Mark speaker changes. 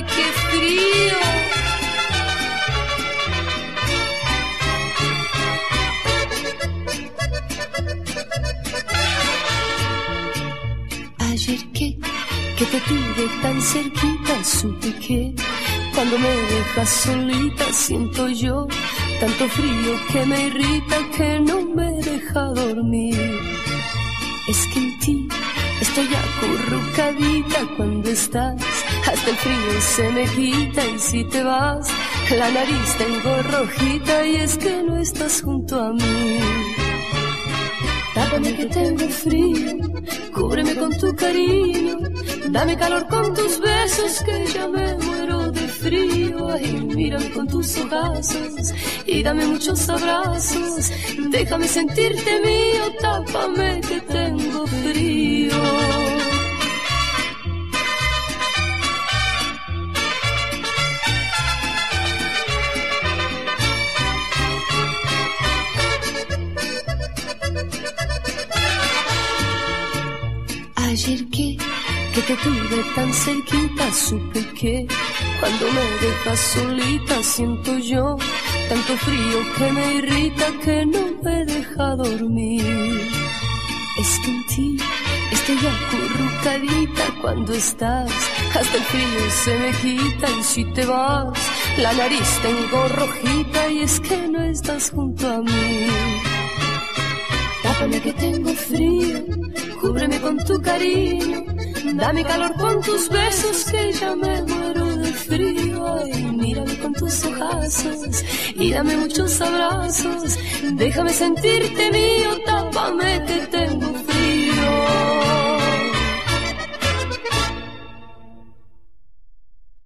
Speaker 1: frío. Ayer que, que te tuve tan cerquita, supe que cuando me dejas solita siento yo tanto frío que me irrita que no me deja dormir. Es que en ti estoy acurrucadita cuando estás, hasta el frío se me quita y si te vas, la nariz tengo rojita y es que no estás junto a mí. Tápame que tengo frío, cúbreme con tu cariño, dame calor con tus besos que ya me muero de frío. Ay, mírame con tus ojazos y dame muchos abrazos, déjame sentirte mío, tápame Ayer que, que te tuve tan cerquita, supe que cuando me dejas solita siento yo tanto frío que me irrita que no me deja dormir. Es que en ti estoy acurrucadita cuando estás, hasta el frío se me quita y si te vas, la nariz tengo rojita y es que no estás junto a mí. Tápame que tengo frío, cúbreme con tu cariño, dame calor con tus besos que ya me muero de frío. Ay, mírame con tus ojazos y dame muchos abrazos, déjame sentirte mío, tengo